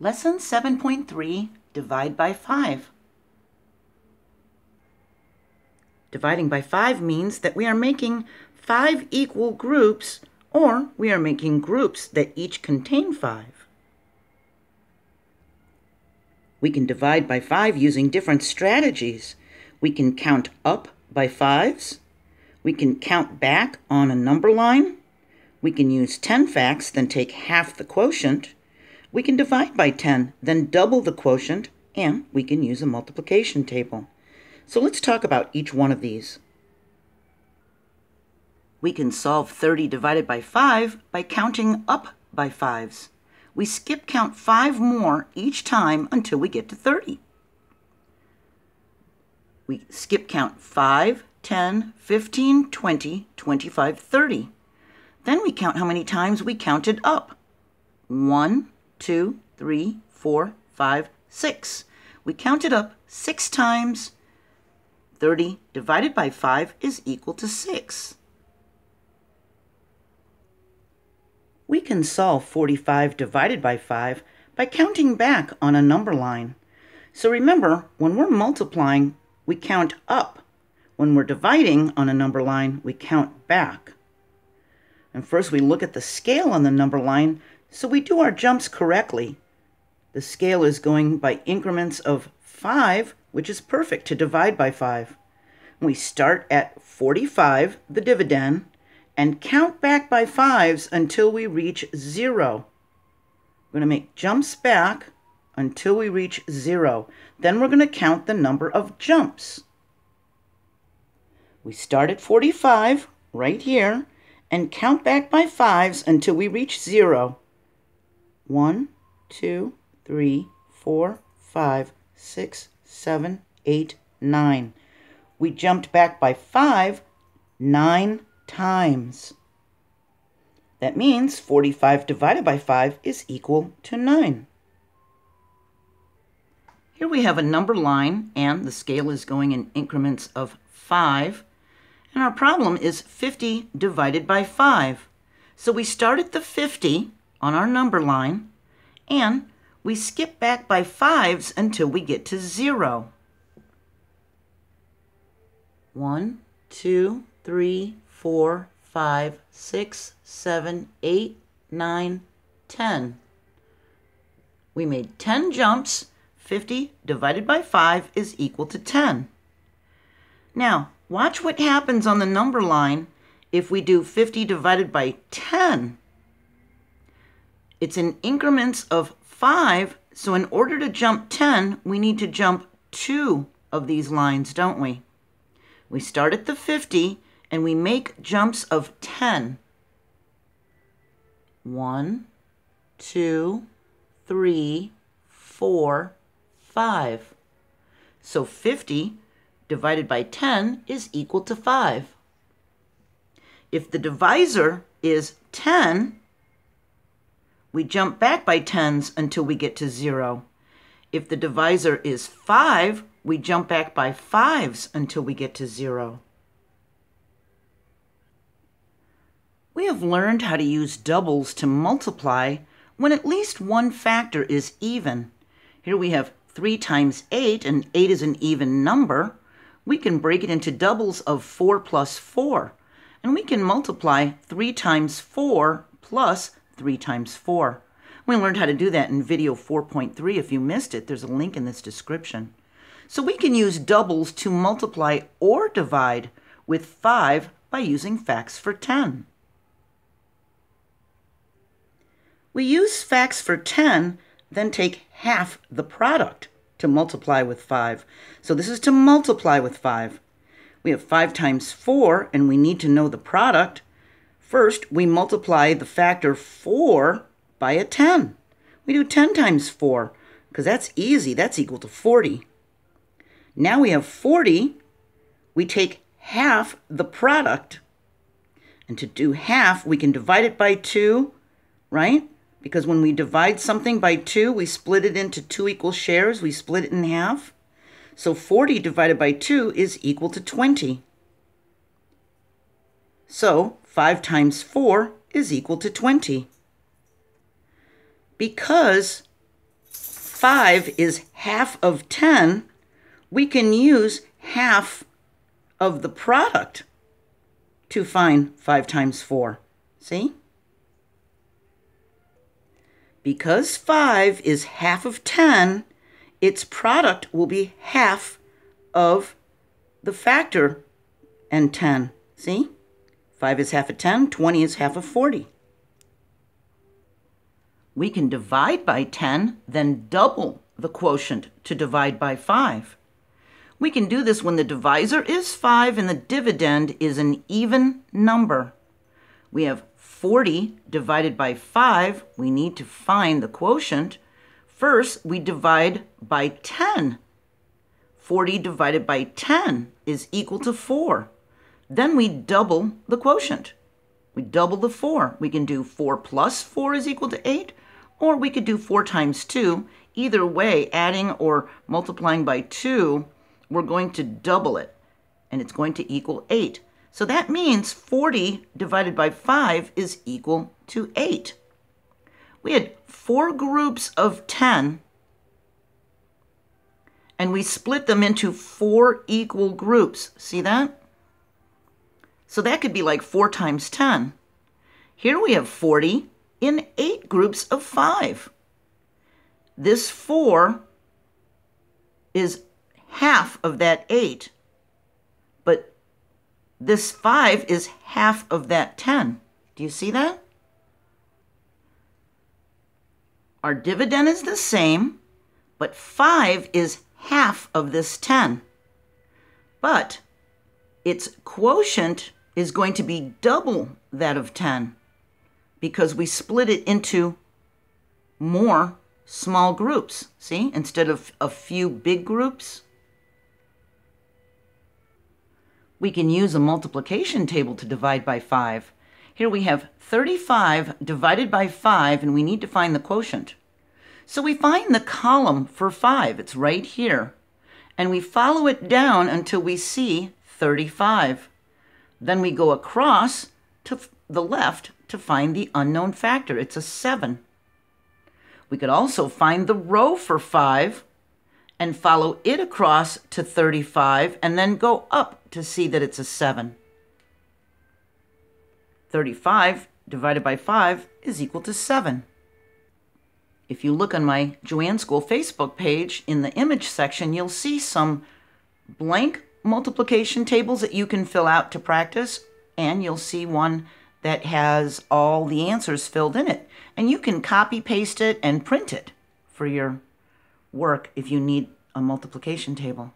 Lesson 7.3 Divide by 5. Dividing by 5 means that we are making 5 equal groups or we are making groups that each contain 5. We can divide by 5 using different strategies. We can count up by 5s. We can count back on a number line. We can use 10 facts, then take half the quotient. We can divide by 10, then double the quotient, and we can use a multiplication table. So let's talk about each one of these. We can solve 30 divided by 5 by counting up by 5s. We skip count 5 more each time until we get to 30. We skip count 5, 10, 15, 20, 25, 30. Then we count how many times we counted up. 1, two, three, four, five, six. We counted up six times. 30 divided by 5 is equal to 6. We can solve 45 divided by 5 by counting back on a number line. So remember, when we're multiplying, we count up. When we're dividing on a number line, we count back. And first we look at the scale on the number line so we do our jumps correctly. The scale is going by increments of 5, which is perfect to divide by 5. We start at 45, the dividend, and count back by 5s until we reach 0. We're going to make jumps back until we reach 0. Then we're going to count the number of jumps. We start at 45, right here, and count back by 5s until we reach 0. One, two, three, four, five, six, seven, eight, nine. We jumped back by five nine times. That means 45 divided by 5 is equal to 9. Here we have a number line, and the scale is going in increments of 5. And our problem is 50 divided by 5. So we start at the 50, on our number line, and we skip back by fives until we get to zero. One, two, three, four, five, six, seven, eight, nine, ten. We made 10 jumps. 50 divided by 5 is equal to 10. Now, watch what happens on the number line if we do 50 divided by 10. It's in increments of 5, so in order to jump 10, we need to jump two of these lines, don't we? We start at the 50 and we make jumps of 10. 1, 2, 3, 4, 5. So 50 divided by 10 is equal to 5. If the divisor is 10, we jump back by tens until we get to zero. If the divisor is 5, we jump back by fives until we get to zero. We have learned how to use doubles to multiply when at least one factor is even. Here we have 3 times 8, and 8 is an even number. We can break it into doubles of 4 plus 4, and we can multiply 3 times 4 plus 3 times 4. We learned how to do that in video 4.3. If you missed it, there's a link in this description. So we can use doubles to multiply or divide with 5 by using facts for 10. We use facts for 10, then take half the product to multiply with 5. So this is to multiply with 5. We have 5 times 4, and we need to know the product. First, we multiply the factor 4 by a 10. We do 10 times 4, because that's easy. That's equal to 40. Now we have 40. We take half the product. And to do half, we can divide it by 2, right? Because when we divide something by 2, we split it into two equal shares. We split it in half. So 40 divided by 2 is equal to 20. So 5 times 4 is equal to 20. Because 5 is half of 10, we can use half of the product to find 5 times 4. See? Because 5 is half of 10, its product will be half of the factor and 10. See? 5 is half of 10, 20 is half of 40. We can divide by 10, then double the quotient to divide by 5. We can do this when the divisor is 5 and the dividend is an even number. We have 40 divided by 5. We need to find the quotient. First, we divide by 10. 40 divided by 10 is equal to 4. Then we double the quotient. We double the 4. We can do 4 plus 4 is equal to 8, or we could do 4 times 2. Either way, adding or multiplying by 2, we're going to double it, and it's going to equal 8. So that means 40 divided by 5 is equal to 8. We had four groups of 10, and we split them into four equal groups. See that? So that could be like 4 times 10. Here we have 40 in eight groups of 5. This 4 is half of that 8, but this 5 is half of that 10. Do you see that? Our dividend is the same, but 5 is half of this 10. But its quotient is going to be double that of 10 because we split it into more small groups. See, instead of a few big groups. We can use a multiplication table to divide by 5. Here we have 35 divided by 5, and we need to find the quotient. So we find the column for 5. It's right here. And we follow it down until we see 35. Then we go across to the left to find the unknown factor. It's a 7. We could also find the row for 5 and follow it across to 35 and then go up to see that it's a 7. 35 divided by 5 is equal to 7. If you look on my JoAnn's School Facebook page, in the image section, you'll see some blank multiplication tables that you can fill out to practice, and you'll see one that has all the answers filled in it. And you can copy paste it and print it for your work if you need a multiplication table.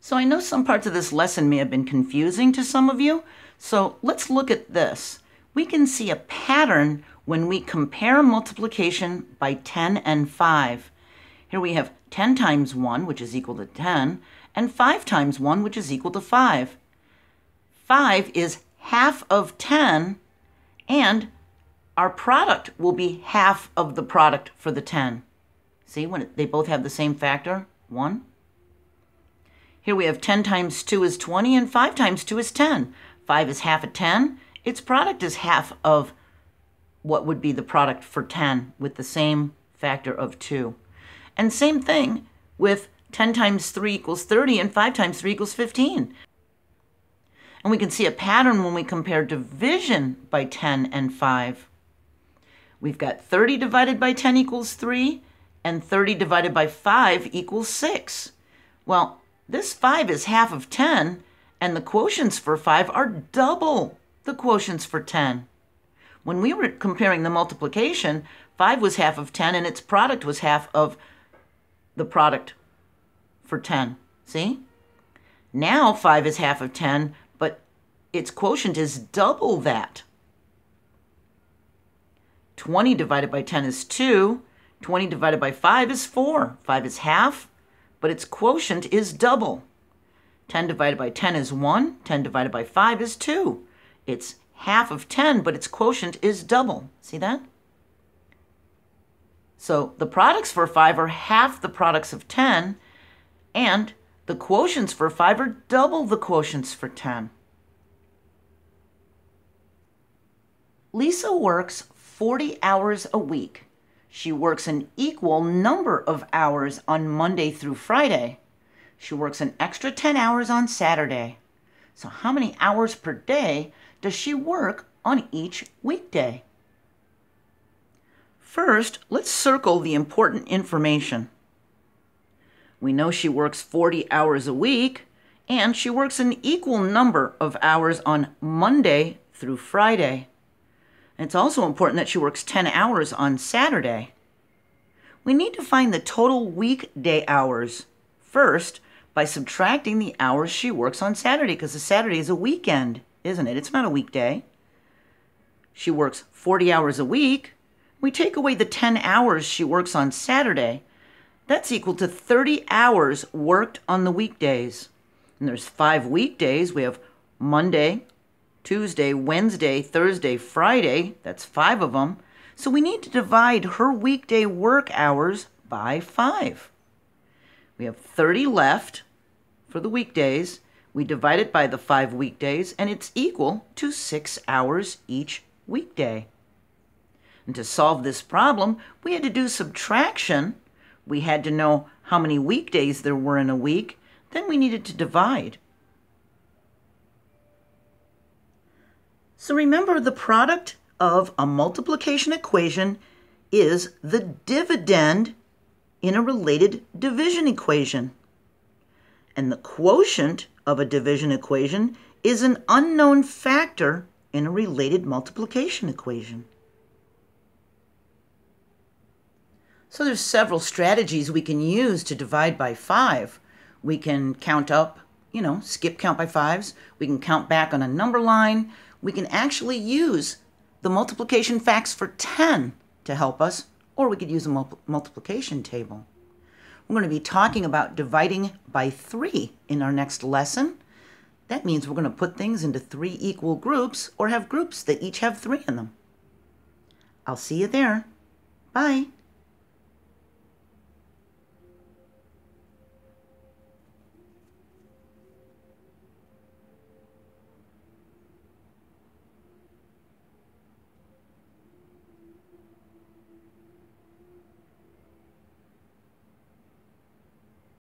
So I know some parts of this lesson may have been confusing to some of you, so let's look at this. We can see a pattern when we compare multiplication by 10 and 5. Here we have 10 times 1, which is equal to 10, and 5 times 1, which is equal to 5. 5 is half of 10, and our product will be half of the product for the 10. See, when they both have the same factor, 1. Here we have 10 times 2 is 20, and 5 times 2 is 10. 5 is half of 10. Its product is half of what would be the product for 10 with the same factor of 2. And same thing with 10 times 3 equals 30 and 5 times 3 equals 15. And we can see a pattern when we compare division by 10 and 5. We've got 30 divided by 10 equals 3, and 30 divided by 5 equals 6. Well, this 5 is half of 10, and the quotients for 5 are double the quotients for 10. When we were comparing the multiplication, 5 was half of 10, and its product was half of the product for 10. See? Now 5 is half of 10, but its quotient is double that. 20 divided by 10 is 2. 20 divided by 5 is 4. 5 is half, but its quotient is double. 10 divided by 10 is 1. 10 divided by 5 is 2. It's half of 10, but its quotient is double. See that? So the products for 5 are half the products of 10, and the quotients for 5 are double the quotients for 10. Lisa works 40 hours a week. she works an equal number of hours on Monday through Friday. She works an extra 10 hours on Saturday. So, how many hours per day does she work on each weekday? First, let's circle the important information. We know she works 40 hours a week, and she works an equal number of hours on Monday through Friday. It's also important that she works 10 hours on Saturday. We need to find the total weekday hours first by subtracting the hours she works on Saturday because a Saturday is a weekend, isn't it? It's not a weekday. She works 40 hours a week. We take away the 10 hours she works on Saturday. That's equal to 30 hours worked on the weekdays. And there's five weekdays. We have Monday, Tuesday, Wednesday, Thursday, Friday. That's five of them. So we need to divide her weekday work hours by five. We have 30 left for the weekdays. We divide it by the five weekdays, and it's equal to six hours each weekday. And to solve this problem, we had to do subtraction. We had to know how many weekdays there were in a week. Then we needed to divide. So remember, the product of a multiplication equation is the dividend in a related division equation. And the quotient of a division equation is an unknown factor in a related multiplication equation. So there's several strategies we can use to divide by 5. We can count up, you know, skip count by fives. We can count back on a number line we can actually use the multiplication facts for 10 to help us, or we could use a mul multiplication table. We're going to be talking about dividing by 3 in our next lesson. That means we're going to put things into three equal groups or have groups that each have 3 in them. I'll see you there. Bye.